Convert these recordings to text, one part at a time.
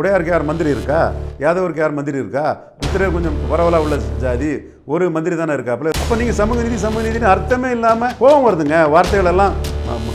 உடையாருக்கு யார் மந்திரி இருக்கா? யாதவருக்கு யார் மந்திரி இருக்கா? உத்திரர் கொஞ்சம் பரவலாக உள்ள ஜாதி ஒரு மந்திரி தானே இருக்காப்புல. அப்போ நீங்கள் சமூக நீதி சமூக நீதினு அர்த்தமே இல்லாமல் கோபம் வருதுங்க. வார்த்தைகள் எல்லாம்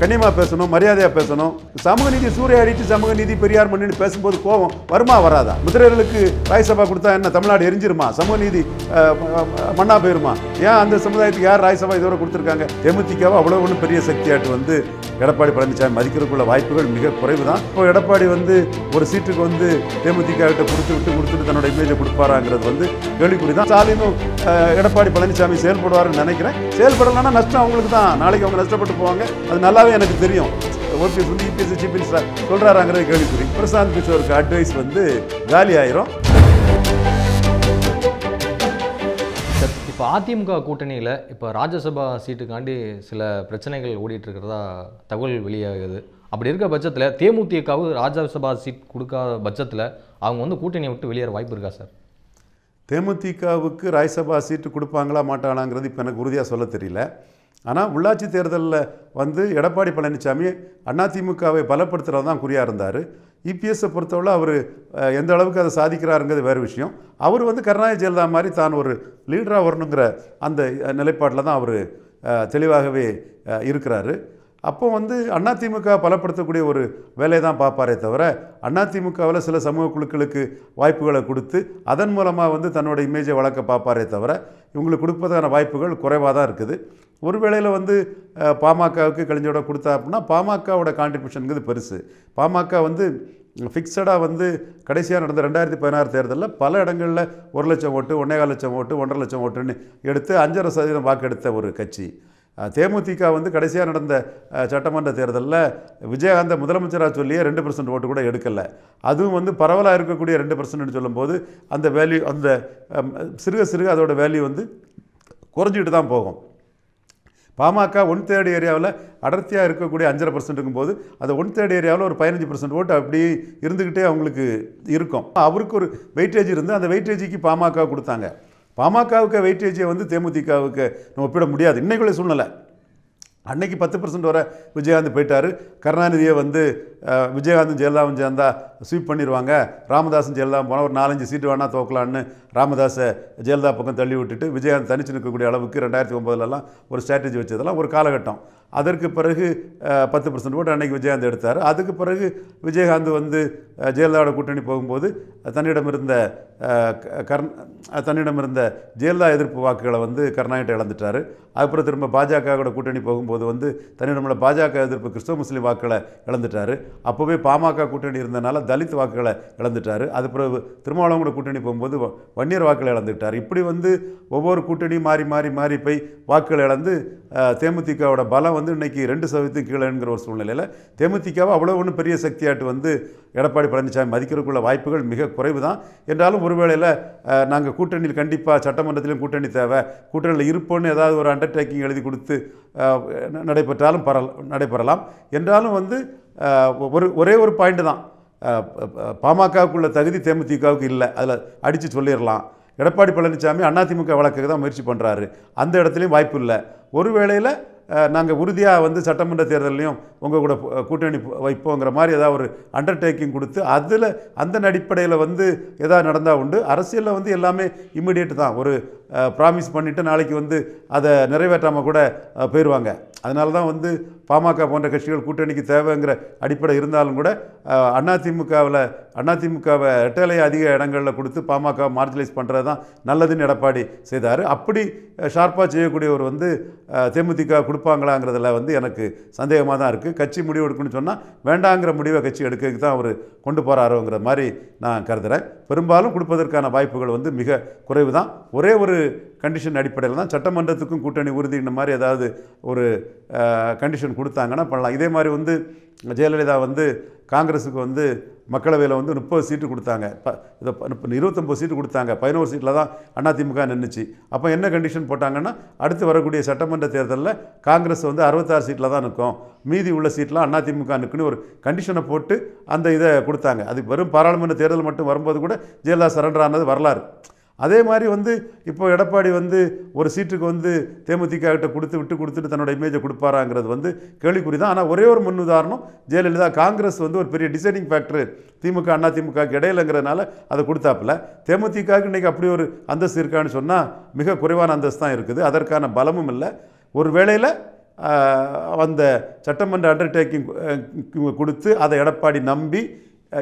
கண்ணியமாக பேசணும் மரியாதையாக பேசணும். சமூக நீதி சூறையாடிட்டு சமூக நீதி பெரியார் மண்ணின்னு பேசும்போது கோபம் வருமா வராதா? முத்திரையர்களுக்கு ராஜ்சபா கொடுத்தா என்ன தமிழ்நாடு எரிஞ்சிருமா? சமூக நீதி மண்ணா போயிருமா? ஏன் அந்த சமுதாயத்துக்கு யார் ராஜ்சபா இதோட கொடுத்துருக்காங்க? தேமுதிகவை அவ்வளோ ஒன்றும் பெரிய சக்தியாட்டு வந்து எடப்பாடி பழனிசாமி மதிக்கிறதுக்குள்ள வாய்ப்புகள் மிக குறைவு தான் இப்போ எடப்பாடி வந்து ஒரு சீட்டுக்கு வந்து தேமுதிக கிட்ட கொடுத்து விட்டு கொடுத்துட்டு தன்னோட இமேஜை கொடுப்பாராங்கிறது வந்து கேள்விக்குறி தான் ஸ்டாலினும் எடப்பாடி பழனிசாமி செயல்படுவார்னு நினைக்கிறேன். செயல்படலைன்னா நஷ்டம் அவங்களுக்கு தான் நாளைக்கு அவங்க நஷ்டப்பட்டு போவாங்க. அது நல்லாவே எனக்கு தெரியும். ஓபிஎஸ் வந்து இபிஎஸ் சீஃப் மினிஸ்டர் சொல்கிறாராங்கிறது கேள்விக்குறி. பிரசாந்த் கிஷோருக்கு அட்வைஸ் வந்து காலி ஆயிரும் இப்போ அதிமுக கூட்டணியில் இப்போ ராஜ்யசபா சீட்டுக்காண்டி சில பிரச்சனைகள் ஓடிட்டு இருக்கிறதா தகவல் வெளியாகுது. அப்படி இருக்க பட்சத்தில் தேமுதிகவு ராஜ்யசபா சீட் கொடுக்காத பட்சத்தில் அவங்க வந்து கூட்டணியை விட்டு வெளியேற வாய்ப்பு இருக்கா சார்? தேமுதிகவுக்கு ராஜ்யசபா சீட்டு கொடுப்பாங்களா மாட்டானாங்கிறது இப்போ எனக்கு உறுதியாக சொல்ல தெரியல. ஆனால் உள்ளாட்சி தேர்தலில் வந்து எடப்பாடி பழனிசாமி அதிமுகவை பலப்படுத்துகிறது தான் குறியாக இருந்தார். இபிஎஸ்ஸை பொறுத்தவரை அவர் எந்த அளவுக்கு அதை சாதிக்கிறாருங்கிறது வேறு விஷயம். அவர் வந்து கருணாநிதி ஜெயலலிதா மாதிரி தான் ஒரு லீடராக வரணுங்கிற அந்த நிலைப்பாட்டில் தான் அவர் தெளிவாகவே இருக்கிறாரு. அப்போ வந்து அதிமுக பலப்படுத்தக்கூடிய ஒரு வேலையை தான் பார்ப்பாரே தவிர அதிமுகவில் சில சமூக குழுக்களுக்கு வாய்ப்புகளை கொடுத்து அதன் மூலமாக வந்து தன்னோட இமேஜை வளர்க்க பார்ப்பாரே தவிர இவங்களுக்கு கொடுப்பதான வாய்ப்புகள் குறைவாக தான் இருக்குது. ஒரு வேளையில் வந்து பாமகவுக்கு கலைஞரோட கொடுத்தா அப்படின்னா பாமகவோட கான்ட்ரிபியூஷனுங்கிறது பெருசு. பாமக வந்து ஃபிக்ஸடாக வந்து கடைசியாக நடந்த ரெண்டாயிரத்தி பதினாறு தேர்தலில் பல இடங்களில் ஒரு லட்சம் ஓட்டு ஒன்றேகால் லட்சம் ஓட்டு ஒன்றரை லட்சம் ஓட்டுன்னு எடுத்து அஞ்சரை சதவீதம் வாக்கெடுத்த ஒரு கட்சி. தேமுதிக வந்து கடைசியாக நடந்த சட்டமன்ற தேர்தலில் விஜயகாந்த முதலமைச்சராக சொல்லியே ரெண்டு பர்சன்ட் ஓட்டு கூட எடுக்கலை. அதுவும் வந்து பரவலாக இருக்கக்கூடிய ரெண்டு பர்சன்ட்னு சொல்லும்போது அந்த வேல்யூ அந்த சிறுக சிறுக அதோட வேல்யூ வந்து குறைஞ்சிக்கிட்டு தான் போகும். பாமக ஒன் தேர்ட் ஏரியாவில் அடர்த்தியாக இருக்கக்கூடிய அஞ்சரை பர்சன்ட்டுக்கும் போது அந்த ஒன் தேர்ட் ஏரியாவில் ஒரு பதினஞ்சு பர்சன்ட் ஓட்டு அப்படி இருந்துக்கிட்டே அவங்களுக்கு இருக்கும். அவருக்கு ஒரு வெயிட்டேஜ் இருந்து அந்த வெயிட்டேஜிக்கு பாமக கொடுத்தாங்க. பாமகவுக்கு வெயிட்டேஜை வந்து தேமுதிகவுக்கு நம்ம ஒப்பிட முடியாது. இன்றைக்குள்ள சூழ்நிலை. அன்னைக்கு பத்து பர்சன்ட் வர விஜயகாந்த் போயிட்டார். கருணாநிதியை வந்து விஜயகாந்தும் ஜெயலலிதாவும் சேர்ந்தா ஸ்வீப் பண்ணிடுவாங்க ராமதாஸும் ஜெயலலிதா போனால் ஒரு நாலஞ்சு சீட்டு வேணால் தோக்கலான்னு ராமதாஸை ஜெயலலிதா பக்கம் தள்ளி விட்டுட்டு விஜயகாந்த் தனிச்சு நிற்கக்கூடிய அளவுக்கு ரெண்டாயிரத்தி ஒம்பதுலலாம் ஒரு ஸ்ட்ராட்டஜி வச்சதெல்லாம் ஒரு காலகட்டம். அதற்கு பிறகு பத்து பர்சன்ட் ஓட்டு அன்னைக்கு விஜயகாந்த் எடுத்தார். அதுக்கு பிறகு விஜயகாந்த் வந்து ஜெயலலிதாவோட கூட்டணி போகும்போது தன்னிடம் இருந்த க- கர்ண் தன்னிடம் இருந்த ஜெயலலிதா எதிர்ப்பு வாக்குகளை வந்து கருணாகிட்ட இழந்துட்டார். அதுக்கப்புறம் திரும்ப பாஜகவோட கூட்டணி போகும்போது வந்து தன்னிடமுள்ள பாஜக எதிர்ப்பு கிறிஸ்தவ முஸ்லீம் வாக்குகளை இழந்துட்டார். அப்போவே பாமக கூட்டணி இருந்தனால தலித் வாக்குகளை இழந்துட்டார். அது பிறகு திருமாவளவன் கூட கூட்டணி போகும்போது வன்னியர் வாக்குகளை இழந்துட்டார். இப்படி வந்து ஒவ்வொரு கூட்டணியும் மாறி மாறி மாறி போய் வாக்குகளை இழந்து தேமுதிகவோட பலம் வந்து இன்னைக்கு ரெண்டு சதவீதத்துக்கு கீழேங்கிற ஒரு சூழ்நிலையில் தேமுதிகவை அவ்வளோ ஒன்றும் பெரிய சக்தியாட்டு வந்து எடப்பாடி பழனிசாமி மதிக்கிறதுக்குள்ள வாய்ப்புகள் மிக குறைவு தான் என்றாலும் ஒருவேளையில் நாங்கள் கூட்டணியில் கண்டிப்பாக சட்டமன்றத்திலும் கூட்டணி தேவை. கூட்டணியில் இருப்போன்னு ஏதாவது ஒரு அண்டர்டேக்கிங் எழுதி கொடுத்து நடைபெற்றாலும் பரல் நடைபெறலாம். என்றாலும் வந்து ஒரு ஒரே ஒரு பாயிண்ட் தான். பாமகவுக்குள்ள தகுதி தேமுதிகவுக்கு இல்லை. அதில் அடித்து சொல்லிடலாம் எடப்பாடி பழனிசாமி அதிமுக வழக்குக்கு தான் முயற்சி பண்ணுறாரு அந்த இடத்துலையும் வாய்ப்பு இல்லை. ஒரு வேளையில் நாங்கள் உறுதியாக வந்து சட்டமன்ற தேர்தலையும் உங்கள் கூட கூட்டணி வைப்போங்கிற மாதிரி ஏதாவது ஒரு அண்டர்டேக்கிங் கொடுத்து அதில் அந்த அடிப்படையில் வந்து எதாவது நடந்தால் உண்டு. அரசியலில் வந்து எல்லாமே இம்மிடியேட் தான். ஒரு ப்ராமிஸ் பண்ணிவிட்டு நாளைக்கு வந்து அதை நிறைவேற்றாமல் கூட போயிடுவாங்க அதனால தான் வந்து பாமக போன்ற கட்சிகள் கூட்டணிக்கு தேவைங்கிற அடிப்படை இருந்தாலும் கூட அதிமுகவில் அதிமுகவை ரெட்டலை அதிக இடங்களில் கொடுத்து பாமக மார்ஜினைஸ் பண்ணுறது தான் நல்லதுன்னு எடப்பாடி செய்தார். அப்படி ஷார்ப்பாக செய்யக்கூடியவர் வந்து தேமுதிக கொடுப்பாங்களாங்கிறதுல வந்து எனக்கு சந்தேகமாக தான் இருக்குது கட்சி முடிவு எடுக்கணும்னு சொன்னால் வேண்டாங்கிற முடிவை கட்சி எடுக்கிறதுக்கு தான் அவர் கொண்டு போகிறாரோங்கிற மாதிரி நான் கருதுகிறேன் பெரும்பாலும் கொடுப்பதற்கான வாய்ப்புகள் வந்து மிக குறைவு தான். ஒரே ஒரு கண்டிஷன் அடிப்படையில் தான் சட்டமன்றத்துக்கும் கூட்டணி உறுதின்ற மாதிரி ஏதாவது ஒரு கண்டிஷன் கொடுத்தாங்கன்னா பண்ணலாம். இதே மாதிரி வந்து ஜெயலலிதா வந்து காங்கிரஸுக்கு வந்து மக்களவையில் வந்து முப்பது சீட்டு கொடுத்தாங்க. இப்போ இருபத்தொம்பது சீட்டு கொடுத்தாங்க. பதினோரு சீட்டில் தான் அதிமுக நின்றுச்சு அப்போ என்ன கண்டிஷன் போட்டாங்கன்னா அடுத்து வரக்கூடிய சட்டமன்ற தேர்தலில் காங்கிரஸ் வந்து அறுபத்தாறு சீட்டில் தான் நிற்கும் மீதி உள்ள சீட்லாம் அதிமுக நிற்குன்னு ஒரு கண்டிஷனை போட்டு அந்த இதை கொடுத்தாங்க. அது வெறும் பாராளுமன்ற தேர்தல் மட்டும் வரும்போது கூட ஜெயலலிதா சரண்டர் ஆனது வரலாறு. அதே மாதிரி வந்து இப்போ எடப்பாடி வந்து ஒரு சீட்டுக்கு வந்து தேமுதிக கிட்ட கொடுத்து விட்டு கொடுத்துட்டு தன்னோட இமேஜை கொடுப்பாராங்கிறது வந்து கேள்விக்குறி தான். ஆனால் ஒரே ஒரு முன் உதாரணம் ஜெயலலிதா காங்கிரஸ் வந்து ஒரு பெரிய டிசைடிங் ஃபேக்டர் திமுக அண்ணா திமுகக்கு இடையிலங்கிறதுனால அதை கொடுத்தாப்புல. தேமுதிகவுக்கு இன்றைக்கி அப்படி ஒரு அந்தஸ்து இருக்கான்னு சொன்னால் மிக குறைவான அந்தஸ்து தான் இருக்குது. அதற்கான பலமும் இல்லை. ஒரு வேளையில் அந்த சட்டமன்ற அண்டர்டேக்கிங் கொடுத்து அதை எடப்பாடி நம்பி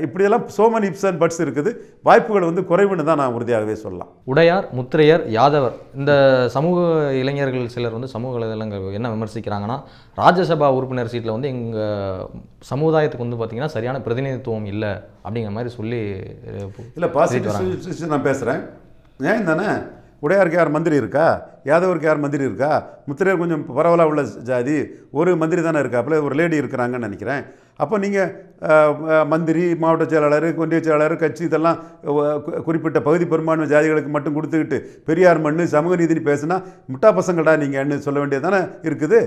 இப்படியெல்லாம் சோமன் இப்ஸ் அண்ட் பட்ஸ் இருக்குது. வாய்ப்புகள் வந்து குறைவுன்னு தான் நான் உறுதியாகவே சொல்லலாம். உடையார் முத்திரையர் யாதவர். இந்த சமூக இளைஞர்கள் சிலர் வந்து சமூக வலைதளங்கள் என்ன விமர்சிக்கிறாங்கன்னா ராஜ்யசபா உறுப்பினர் சீட்டில் வந்து எங்கள் சமுதாயத்துக்கு வந்து பார்த்திங்கன்னா சரியான பிரதிநிதித்துவம் இல்லை அப்படிங்கிற மாதிரி சொல்லி இல்லை பாசிட்டிவ் நான் பேசுகிறேன் ஏன் தானே? உடையாருக்கு யார் மந்திரி இருக்கா? யாதவருக்கு யார் மந்திரி இருக்கா? முத்திரையர் கொஞ்சம் பரவலாக உள்ள ஜாதி. ஒரு மந்திரி தானே இருக்காப்புல ஒரு லேடி இருக்கிறாங்கன்னு நினைக்கிறேன். அப்போ நீங்கள் மந்திரி மாவட்ட செயலாளர் ஒன்றிய செயலாளர் கட்சி இதெல்லாம் குறிப்பிட்ட பகுதி பெரும்பான்மை ஜாதிகளுக்கு மட்டும் கொடுத்துக்கிட்டு பெரியார் மண்ணு சமூக நீதினு பேசுனா முட்டா பசங்கடா நீங்கன்னு சொல்ல வேண்டியது தானே இருக்குது.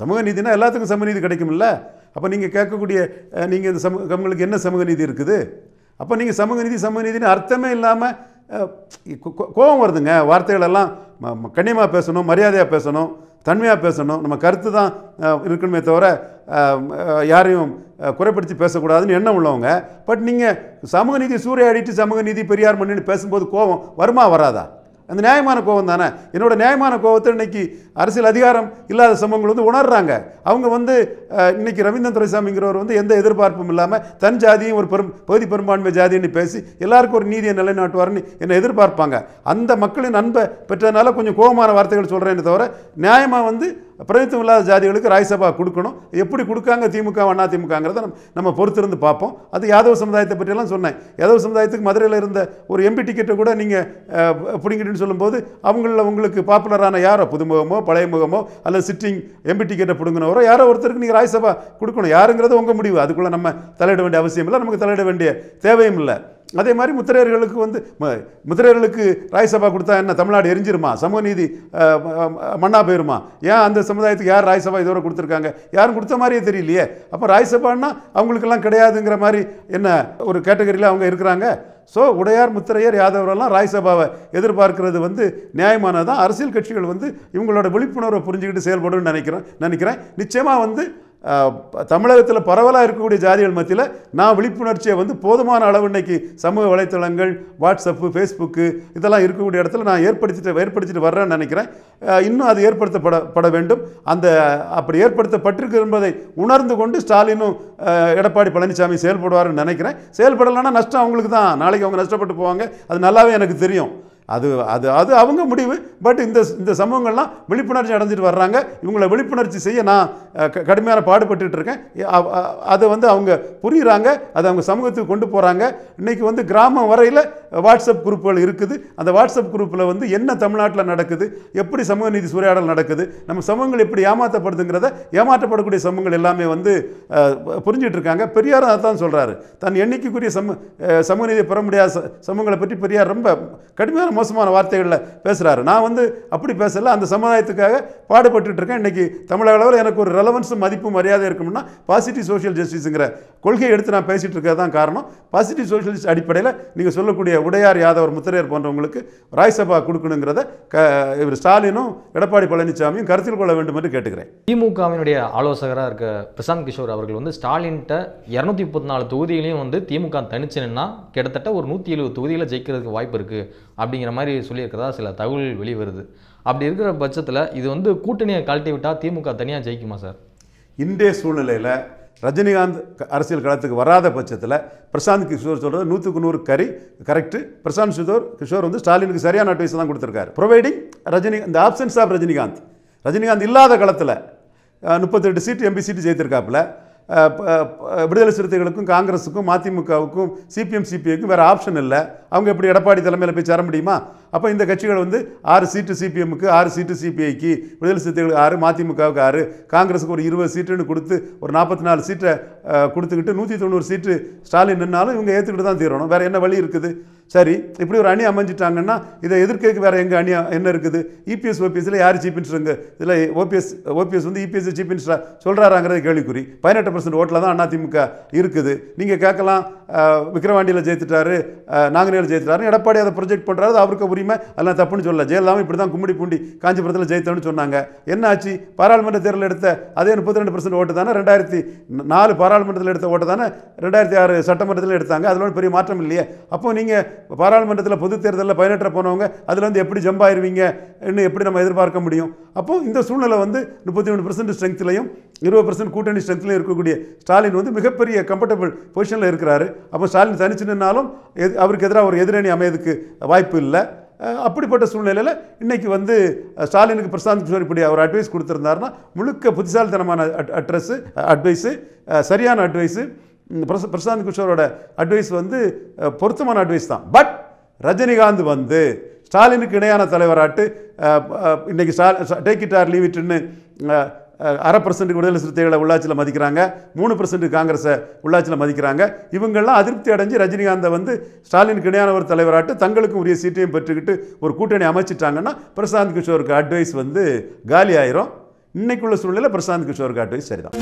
சமூக நீதினா எல்லாத்துக்கும் சமூக நீதி கிடைக்கும்ல. அப்போ நீங்கள் கேட்கக்கூடிய நீங்கள் இந்த சமூக உங்களுக்கு என்ன சமூக நீதி இருக்குது? அப்போ நீங்கள் சமூக நீதி சமூக நீதினு அர்த்தமே இல்லாமல் கோபம் வருதுங்க. வார்த்தைகள் எல்லாம் கண்ணியமாக பேசணும் மரியாதையாக பேசணும் தன்மையாக பேசணும். நம்ம கருத்து தான் இருக்கணுமே தவிர யாரையும் குறைப்படுத்தி பேசக்கூடாதுன்னு எண்ணம் உள்ளவங்க. பட் நீங்கள் சமூக நீதி சூறையாடிட்டு சமூக நீதி பெரியார் மண்ணின்னு பேசும்போது கோபம் வருமா வராதா? அந்த நியாயமான கோபம் தானே? என்னோட நியாயமான கோபத்தை இன்னைக்கு அரசியல் அதிகாரம் இல்லாத சமூகங்கள் வந்து உணர்றாங்க. அவங்க வந்து இன்னைக்கு ரவீந்திரன் துரைசாமிங்கிறவர் வந்து எந்த எதிர்பார்ப்பும் இல்லாமல் தன் ஜாதியும் ஒரு பெரும் பகுதி பெரும்பான்மை ஜாதின்னு பேசி எல்லாருக்கும் ஒரு நீதியை நிலைநாட்டுவார்னு என்னை எதிர்பார்ப்பாங்க. அந்த மக்களின் அன்பை பெற்றதுனால கொஞ்சம் கோபமான வார்த்தைகள் சொல்கிறேன்னு தவிர நியாயமாக வந்து பிரதித்துவம் இல்லாத ஜாதிகளுக்கு ராஜ்யசபா கொடுக்கணும். எப்படி கொடுக்காங்க திமுக அண்ணா திமுகங்கிறத நம்ம நம்ம பொறுத்திருந்து பார்ப்போம். அது யாதவ சமுதாயத்தை பற்றியெல்லாம் சொன்னேன். யாதவ சமுதாயத்துக்கு மதுரையில் இருந்த ஒரு எம்பி டிக்கெட்டை கூட நீங்கள் பிடிங்கிட்டுன்னு சொல்லும்போது அவங்களில் உங்களுக்கு பாப்புலரான யாரோ புதுமுகமோ பழைய முகமோ அல்லது சிட்டிங் எம்பி டிக்கெட்டை பிடுங்கினவரோ யாரோ ஒருத்தருக்கு நீங்கள் ராஜ்யசபா கொடுக்கணும். யாருங்கிறது உங்கள் முடிவு. அதுக்குள்ளே நம்ம தலையிட வேண்டிய அவசியம் இல்லை நமக்கு தலையிட வேண்டிய தேவையும் இல்லை. அதே மாதிரி முத்திரையர்களுக்கு வந்து ம- முத்திரையர்களுக்கு ராஜ்சபா கொடுத்தா என்ன தமிழ்நாடு எரிஞ்சிருமா? சமூக நீதி மண்ணா போயிருமா? ஏன் அந்த சமுதாயத்துக்கு யார் ராஜ்சபா இதுவரை கொடுத்துருக்காங்க? யாரும் கொடுத்த மாதிரியே தெரியலையே. அப்போ ராஜ்சபான்னா அவங்களுக்கெல்லாம் கிடையாதுங்கிற மாதிரி என்ன ஒரு கேட்டகரியில் அவங்க இருக்கிறாங்க. ஸோ உடையார் முத்திரையர் யாதவரெல்லாம் ராஜ்சபாவை எதிர்பார்க்கிறது வந்து நியாயமானதான் அரசியல் கட்சிகள் வந்து இவங்களோட விழிப்புணர்வை புரிஞ்சுக்கிட்டு செயல்படும் நினைக்கிறேன் நினைக்கிறேன். நிச்சயமாக வந்து தமிழகத்தில் பரவலாக இருக்கக்கூடிய ஜாதிகள் மத்தியில் நான் விழிப்புணர்ச்சியை வந்து போதுமான அளவு இன்னைக்கு சமூக வலைத்தளங்கள் வாட்ஸ்அப்பு ஃபேஸ்புக்கு இதெல்லாம் இருக்கக்கூடிய இடத்துல நான் ஏற்படுத்திட்டு ஏற்படுத்திட்டு வர்றேன்னு நினைக்கிறேன். இன்னும் அது ஏற்படுத்தப்பட பட வேண்டும். அந்த அப்படி ஏற்படுத்தப்பட்டிருக்கு என்பதை உணர்ந்து கொண்டு ஸ்டாலினும் எடப்பாடி பழனிசாமி செயல்படுவார்னு நினைக்கிறேன். செயல்படலைன்னா நஷ்டம் அவங்களுக்கு தான். நாளைக்கு அவங்க நஷ்டப்பட்டு போவாங்க. அது நல்லாவே எனக்கு தெரியும். அது அது அது அவங்க முடிவு. பட் இந்த இந்த சமூகங்கள்லாம் விழிப்புணர்ச்சி அடைஞ்சிட்டு வர்றாங்க. இவங்களை விழிப்புணர்ச்சி செய்ய நான் கடுமையான பாடுபட்டு இருக்கேன் அதை வந்து அவங்க புரியுறாங்க அதை அவங்க சமூகத்துக்கு கொண்டு போகிறாங்க இன்னைக்கு வந்து கிராமம் வரையில் வாட்ஸ்அப் குரூப்புகள் இருக்குது. அந்த வாட்ஸ்அப் குரூப்பில் வந்து என்ன தமிழ்நாட்டில் நடக்குது எப்படி சமூக நீதி சூறையாடல் நடக்குது நம்ம சமூகங்கள் எப்படி ஏமாற்றப்படுதுங்கிறத ஏமாற்றப்படக்கூடிய சமூகங்கள் எல்லாமே வந்து புரிஞ்சிட்டு இருக்காங்க பெரியாரும் அதான் சொல்கிறாரு தன் எண்ணிக்கைக்குரிய சமூக சமூக நீதியை பெற முடியாத ச- சமூகங்களை பற்றி பெரியார் ரொம்ப கடுமையான மோசமான வார்த்தைகளில் பேசுகிறாரு நான் வந்து அப்படி பேசல அந்த சமுதாயத்துக்காக பாடுபட்டுட்டு இருக்கேன் இன்றைக்கி தமிழக அளவில் எனக்கு ஒரு ரெலவன்ஸும் மதிப்பும் மரியாதை இருக்கணும்னா பாசிட்டிவ் சோஷியல் ஜஸ்டிஸுங்கிற கொள்கையை எடுத்து நான் பேசிகிட்டு இருக்கிறது தான் காரணம். பாசிட்டிவ் சோஷியலிஸ்ட் அடிப்படையில் நீங்கள் சொல்லக்கூடிய உடையார் யாதவர் முத்திரையர் போன்றவங்களுக்கு ராஜ்சபா கொடுக்கணுங்கிறத க இவர் ஸ்டாலினும் எடப்பாடி பழனிசாமியும் கருத்தில் கொள்ள வேண்டும் என்று கேட்டுக்கிறேன். திமுகவினுடைய ஆலோசகராக இருக்க பிரசாந்த் கிஷோர் அவர்கள் வந்து ஸ்டாலின்கிட்ட இரநூத்தி முப்பத்தி நாலு தொகுதிகளையும் வந்து திமுக தனிச்சு நின்னா கிட்டத்தட்ட ஒரு நூற்றி எழுபது தொகுதியில் ஜெயிக்கிறதுக்கு வாய்ப்பு இருக்குது அப்படிங்கிற மாதிரி சொல்லியிருக்கிறதா சில தகவல் வெளிவருது. அப்படி இருக்கிற பட்சத்தில் இது வந்து கூட்டணியை கழட்டி விட்டால் திமுக தனியாக ஜெயிக்குமா சார்? இன்றைய சூழ்நிலையில் ரஜினிகாந்த் அரசியல் களத்துக்கு வராத பட்சத்தில் பிரசாந்த் கிஷோர் சொல்கிறது நூற்றுக்கு நூறு கறி கரெக்டு. பிரசாந்த் கிஷோர் கிஷோர் வந்து ஸ்டாலினுக்கு சரியான அட்வைஸ் தான் கொடுத்துருக்காரு. ப்ரொவைடிங் ரஜினி இந்த ஆப்சன்ஸ் ஆஃப் ரஜினிகாந்த். ரஜினிகாந்த் இல்லாத களத்தில் முப்பத்தெட்டு சீட்டு எம்பி சீட்டு ஜெயித்திருக்காப்புல. விடுதலை சிறுத்தைகளுக்கும் காங்கிரஸுக்கும் மதிமுகவுக்கும் சிபிஎம் சிபிஐக்கும் வேறு ஆப்ஷன் இல்லை. அவங்க எப்படி எடப்பாடி தலைமையில் போய் சேர முடியுமா? அப்போ இந்த கட்சிகள் வந்து ஆறு சீட்டு சிபிஎம்முக்கு ஆறு சீட்டு சிபிஐக்கு விடுதலை சிறுத்தைகளுக்கு ஆறு மதிமுகவுக்கு ஆறு காங்கிரஸுக்கு ஒரு இருபது சீட்டுன்னு கொடுத்து ஒரு நாற்பத்தி நாலு சீட்டை கொடுத்துக்கிட்டு நூற்றி தொண்ணூறு சீட்டு ஸ்டாலின் நின்னாலும் இவங்க ஏற்றுக்கிட்டு தான் தீரணும். வேறு என்ன வழி இருக்குது? சரி இப்படி ஒரு அணி அமைஞ்சிட்டாங்கன்னா இதை எதிர்க்க வேறு எங்கள் அணி என்ன இருக்குது? இபிஎஸ் ஓபிஎஸ்ல யார் சீஃப் மினிஸ்டருங்க இதில் ஓபிஎஸ் ஓபிஎஸ் வந்து இபிஎஸ் சீஃப் மினிஸ்டர் சொல்கிறாராங்கிறது கேள்விக்குறி. பதினெட்டு பர்சன்ட் ஓட்டில் தான் அதிமுக இருக்குது. நீங்கள் கேட்கலாம் விக்ரவாண்டியில் விக்கிரவாண்டியில் ஜெயித்துட்டாரு அஹ், நாங்குநேரில் ஜெயித்துட்டாரு எடப்பாடி அதை ப்ரொஜெக்ட் பண்ணுறாரு அவருக்கு உரிமை. அதெல்லாம் தப்புன்னு சொல்லல. ஜெயலலிதாவும் இப்படி தான் கும்மிடி பூண்டி காஞ்சிபுரத்தில் ஜெயித்தோன்னு சொன்னாங்க. என்ன ஆச்சு? பாராளுமன்ற தேர்தல் எடுத்த அதே முப்பத்தி ரெண்டு பர்சன்ட் ஓட்டு தானே? ரெண்டாயிரத்தி நாலு பாராளுமன்றத்தில் எடுத்த ஓட்டு தானே? ரெண்டாயிரத்தி ஆறு சட்டமன்றத்தில் எடுத்தாங்க. அதில் பெரிய மாற்றம் இல்லையே. அப்போ நீங்கள் பாராளுமன்றத்தில் பொது தேர்தலில் பயனற்ற போனவங்க அதில் வந்து எப்படி ஜம்ப் ஆயிடுவீங்க இன்னும் எப்படி நம்ம எதிர்பார்க்க முடியும்? அப்போ இந்த சூழ்நிலை வந்து முப்பத்தி மூணு பர்சன்ட் ஸ்ட்ரென்த்லையும் இருபது பர்சன்ட் கூட்டணி ஸ்ட்ரென்த்லையும் இருக்கக்கூடிய ஸ்டாலின் வந்து மிகப்பெரிய கம்ஃபர்டபுள் பொசிஷனில் இருக்கிறாரு. அப்போ ஸ்டாலின் தனிச்சு நின்னாலும் எது- அவருக்கு எதிராக ஒரு எதிரணி அமையதுக்கு வாய்ப்பு இல்லை. அப்படிப்பட்ட சூழ்நிலையில் இன்றைக்கி வந்து ஸ்டாலினுக்கு பிரசாந்த் கிஷோர் இப்படி அவர் அட்வைஸ் கொடுத்துருந்தாருன்னா முழுக்க புத்திசாலித்தனமான அட்ரஸ்ஸு அட்வைஸு சரியான அட்வைஸு பிரச பிரசாந்த் கிஷோரோட அட்வைஸ் வந்து பொருத்தமான அட்வைஸ் தான். பட் ரஜினிகாந்த் வந்து ஸ்டாலினுக்கு இணையான தலைவராட்டு இன்றைக்கி ஸ்டா டேக் இட் ஆர் லீவ் இட்னு அரை பர்சன்ட் விடுதலை சிறுத்தைகளை உள்ளாட்சியில் மதிக்கிறாங்க. மூணு பர்சன்ட் காங்கிரஸை உள்ளாட்சியில் மதிக்கிறாங்க. இவங்கெல்லாம் அதிருப்தி அடைஞ்சு ரஜினிகாந்தை வந்து ஸ்டாலினுக்கு இணையான ஒரு தலைவராட்டு தங்களுக்கும் உரிய சீட்டையும் பெற்றுக்கிட்டு ஒரு கூட்டணி அமைச்சிட்டாங்கன்னா பிரசாந்த் கிஷோருக்கு அட்வைஸ் வந்து காலி ஆயிரும் இன்னைக்குள்ள சூழ்நிலை பிரசாந்த் கிஷோருக்கு அட்வைஸ் சரிதான்.